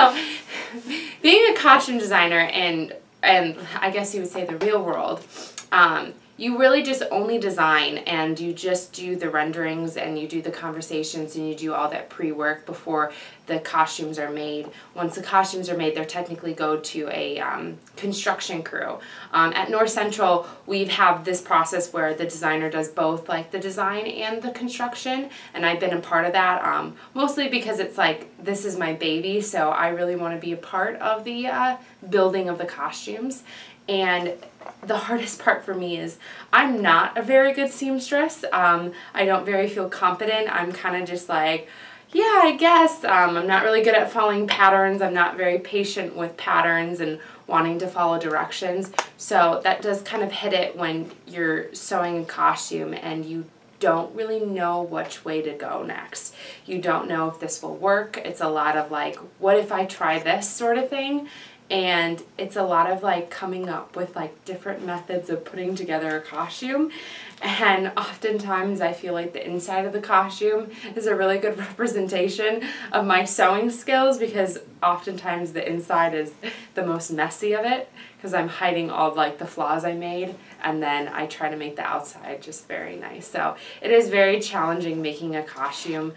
so being a costume designer and and I guess you would say the real world, um, you really just only design and you just do the renderings and you do the conversations and you do all that pre-work before the costumes are made. Once the costumes are made, they're technically go to a um, construction crew. Um, at North Central, we have this process where the designer does both like the design and the construction and I've been a part of that um, mostly because it's like this is my baby so I really want to be a part of the uh, building of the costumes and the hardest part for me is I'm not a very good seamstress. Um, I don't very feel competent. I'm kind of just like, yeah, I guess. Um, I'm not really good at following patterns. I'm not very patient with patterns and wanting to follow directions. So that does kind of hit it when you're sewing a costume and you don't really know which way to go next. You don't know if this will work. It's a lot of like, what if I try this sort of thing? And it's a lot of like coming up with like different methods of putting together a costume and oftentimes I feel like the inside of the costume is a really good representation of my sewing skills because oftentimes the inside is the most messy of it because I'm hiding all like the flaws I made and then I try to make the outside just very nice. So it is very challenging making a costume